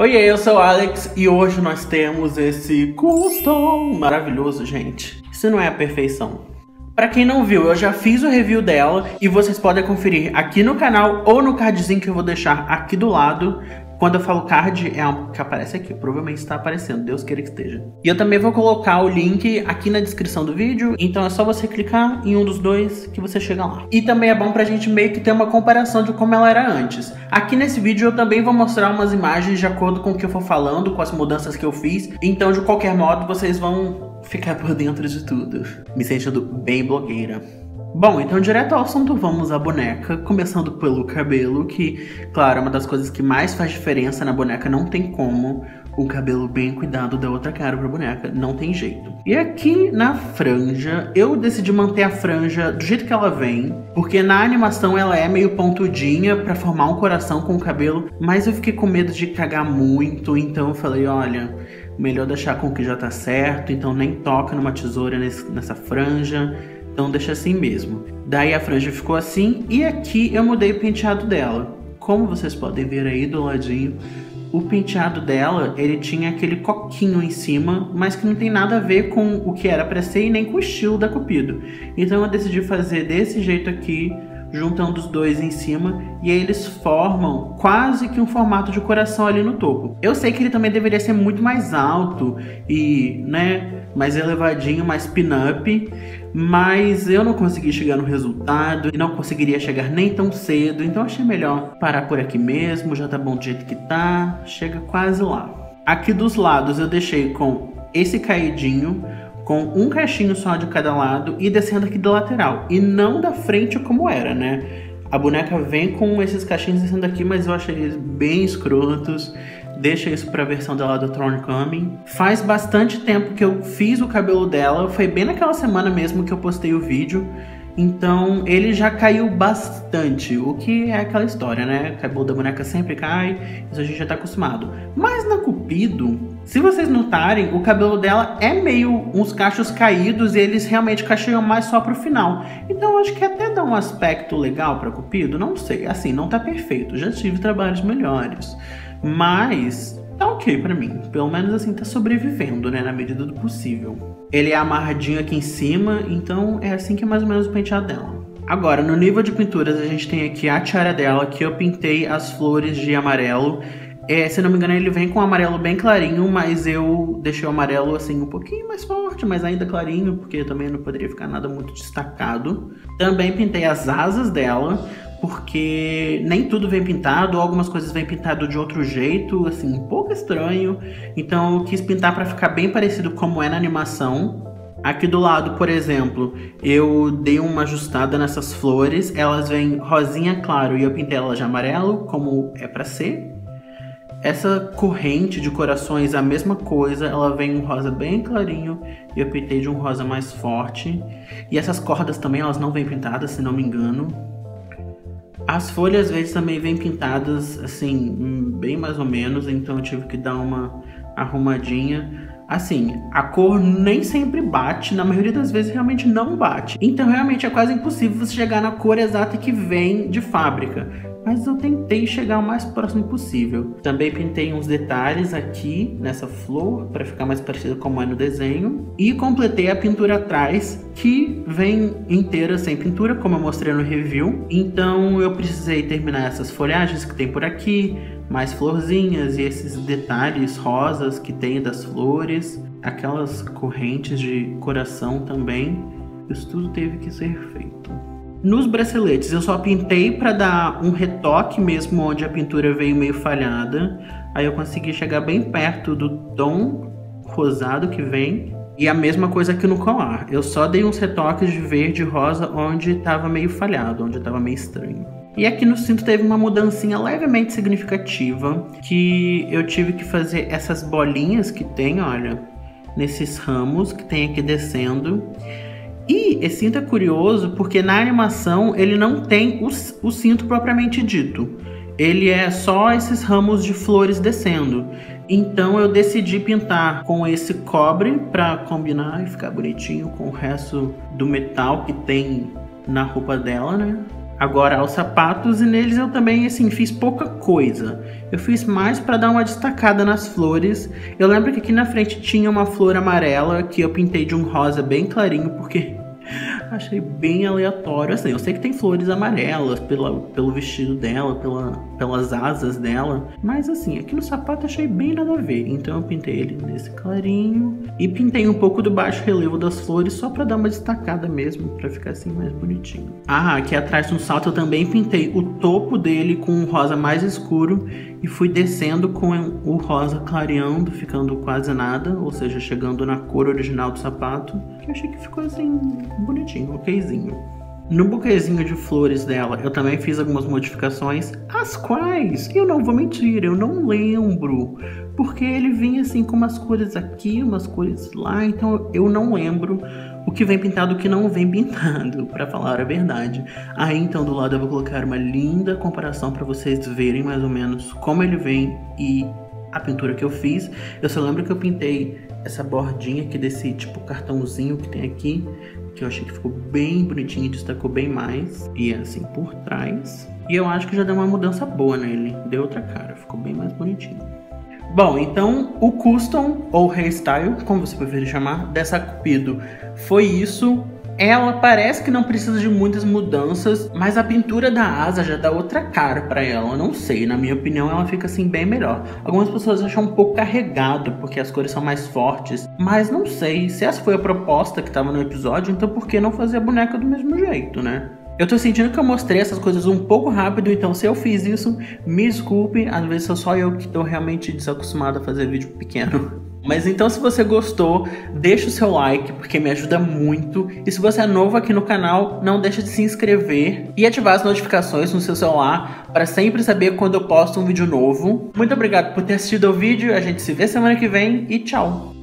Oi, eu sou o Alex e hoje nós temos esse custom maravilhoso, gente. Isso não é a perfeição. Para quem não viu, eu já fiz o review dela e vocês podem conferir aqui no canal ou no cardzinho que eu vou deixar aqui do lado. Quando eu falo card, é algo que aparece aqui. Provavelmente está aparecendo, Deus queira que esteja. E eu também vou colocar o link aqui na descrição do vídeo. Então é só você clicar em um dos dois que você chega lá. E também é bom pra gente meio que ter uma comparação de como ela era antes. Aqui nesse vídeo eu também vou mostrar umas imagens de acordo com o que eu for falando, com as mudanças que eu fiz. Então, de qualquer modo, vocês vão ficar por dentro de tudo. Me sentindo bem blogueira. Bom, então direto ao assunto, vamos à boneca, começando pelo cabelo, que, claro, é uma das coisas que mais faz diferença na boneca, não tem como o cabelo bem cuidado da outra cara pra boneca, não tem jeito. E aqui na franja, eu decidi manter a franja do jeito que ela vem, porque na animação ela é meio pontudinha para formar um coração com o cabelo, mas eu fiquei com medo de cagar muito, então eu falei, olha, melhor deixar com o que já tá certo, então nem toca numa tesoura nesse, nessa franja então deixa assim mesmo. Daí a franja ficou assim e aqui eu mudei o penteado dela. Como vocês podem ver aí do ladinho, o penteado dela, ele tinha aquele coquinho em cima, mas que não tem nada a ver com o que era para ser e nem com o estilo da Cupido. Então eu decidi fazer desse jeito aqui, juntando os dois em cima, e aí eles formam quase que um formato de coração ali no topo. Eu sei que ele também deveria ser muito mais alto e, né, mais elevadinho, mais pin-up, mas eu não consegui chegar no resultado e não conseguiria chegar nem tão cedo, então achei melhor parar por aqui mesmo, já tá bom do jeito que tá, chega quase lá. Aqui dos lados eu deixei com esse caidinho, com um cachinho só de cada lado e descendo aqui do lateral, e não da frente como era, né? A boneca vem com esses cachinhos descendo aqui, mas eu achei eles bem escrotos deixa isso pra versão dela do Throne Coming. Faz bastante tempo que eu fiz o cabelo dela, foi bem naquela semana mesmo que eu postei o vídeo. Então ele já caiu bastante, o que é aquela história, né? O cabelo da boneca sempre cai, isso a gente já tá acostumado. Mas na Cupido, se vocês notarem, o cabelo dela é meio uns cachos caídos e eles realmente cacheiam mais só pro final. Então acho que até dá um aspecto legal pra Cupido, não sei. Assim, não tá perfeito, já tive trabalhos melhores. Mas tá ok para mim. Pelo menos assim tá sobrevivendo, né, na medida do possível. Ele é amarradinho aqui em cima, então é assim que é mais ou menos o penteado dela. Agora, no nível de pinturas, a gente tem aqui a tiara dela, que eu pintei as flores de amarelo. É, se não me engano, ele vem com um amarelo bem clarinho, mas eu deixei o amarelo assim um pouquinho mais forte, mas ainda clarinho, porque também não poderia ficar nada muito destacado. Também pintei as asas dela, porque nem tudo vem pintado, algumas coisas vêm pintado de outro jeito, assim, um pouco estranho. Então eu quis pintar para ficar bem parecido como é na animação. Aqui do lado, por exemplo, eu dei uma ajustada nessas flores, elas vêm rosinha claro e eu pintei elas de amarelo, como é para ser. Essa corrente de corações, a mesma coisa, ela vem um rosa bem clarinho e eu pintei de um rosa mais forte. E essas cordas também, elas não vêm pintadas, se não me engano. As folhas às vezes também vêm pintadas assim, bem mais ou menos, então eu tive que dar uma arrumadinha. Assim, a cor nem sempre bate, na maioria das vezes realmente não bate. Então realmente é quase impossível você chegar na cor exata que vem de fábrica mas eu tentei chegar o mais próximo possível. Também pintei uns detalhes aqui nessa flor para ficar mais parecido como é no desenho e completei a pintura atrás que vem inteira sem pintura, como eu mostrei no review. Então eu precisei terminar essas folhagens que tem por aqui, mais florzinhas e esses detalhes rosas que tem das flores, aquelas correntes de coração também. Isso tudo teve que ser feito. Nos braceletes eu só pintei para dar um retoque mesmo onde a pintura veio meio falhada. Aí eu consegui chegar bem perto do tom rosado que vem. E a mesma coisa aqui no colar. Eu só dei uns retoques de verde e rosa onde estava meio falhado, onde estava meio estranho. E aqui no cinto teve uma mudancinha levemente significativa, que eu tive que fazer essas bolinhas que tem, olha, nesses ramos que tem aqui descendo. E esse cinto é curioso porque na animação ele não tem o, o cinto propriamente dito. Ele é só esses ramos de flores descendo. Então eu decidi pintar com esse cobre para combinar e ficar bonitinho com o resto do metal que tem na roupa dela, né? Agora aos sapatos e neles eu também assim fiz pouca coisa. Eu fiz mais para dar uma destacada nas flores. Eu lembro que aqui na frente tinha uma flor amarela que eu pintei de um rosa bem clarinho porque Achei bem aleatório. Assim, eu sei que tem flores amarelas pela, pelo vestido dela, pela, pelas asas dela. Mas assim, aqui no sapato achei bem nada a ver. Então eu pintei ele nesse clarinho. E pintei um pouco do baixo relevo das flores só pra dar uma destacada mesmo. Pra ficar assim mais bonitinho. Ah, aqui atrás no salto eu também pintei o topo dele com um rosa mais escuro. E fui descendo com o rosa clareando, ficando quase nada. Ou seja, chegando na cor original do sapato. Que achei que ficou assim, bonitinho buquezinho. No buquezinho de flores dela, eu também fiz algumas modificações, as quais, eu não vou mentir, eu não lembro. Porque ele vinha assim com umas cores aqui, umas cores lá, então eu não lembro o que vem pintado e o que não vem pintado, para falar a verdade. Aí então do lado eu vou colocar uma linda comparação para vocês verem mais ou menos como ele vem e a pintura que eu fiz. Eu só lembro que eu pintei essa bordinha aqui desse tipo cartãozinho que tem aqui, que eu achei que ficou bem bonitinho destacou bem mais. E assim por trás. E eu acho que já deu uma mudança boa nele. Deu outra cara, ficou bem mais bonitinho. Bom, então o custom ou hairstyle, como você preferir chamar, dessa Cupido foi isso. Ela parece que não precisa de muitas mudanças, mas a pintura da asa já dá outra cara para ela. Eu não sei, na minha opinião, ela fica assim bem melhor. Algumas pessoas acham um pouco carregado porque as cores são mais fortes, mas não sei. Se essa foi a proposta que tava no episódio, então por que não fazer a boneca do mesmo jeito, né? Eu tô sentindo que eu mostrei essas coisas um pouco rápido, então se eu fiz isso, me desculpe, às vezes sou só eu que tô realmente desacostumado a fazer vídeo pequeno. Mas então se você gostou, deixa o seu like, porque me ajuda muito. E se você é novo aqui no canal, não deixa de se inscrever e ativar as notificações no seu celular para sempre saber quando eu posto um vídeo novo. Muito obrigado por ter assistido ao vídeo, a gente se vê semana que vem e tchau!